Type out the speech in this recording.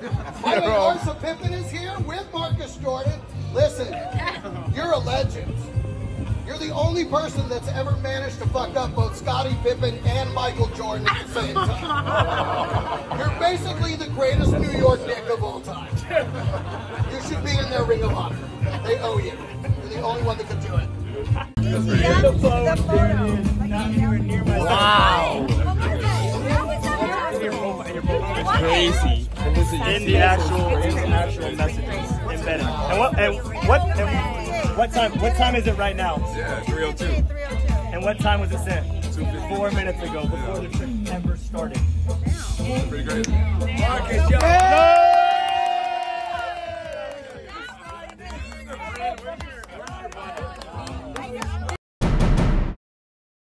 The way, Larsa Pippen is here with Marcus Jordan. Listen, you're a legend. You're the only person that's ever managed to fuck up both Scottie Pippen and Michael Jordan at the same time. You're basically the greatest New York Knick of all time. You should be in their ring of honor. They owe you. You're the only one that could do it. Wow. It's crazy. In the actual, in the actual messages embedded. And what, and what, and what time, what time is it right now? Yeah, 302. And what time was it sent? Four minutes ago, before the trip ever started. Pretty crazy. Marcus, yo.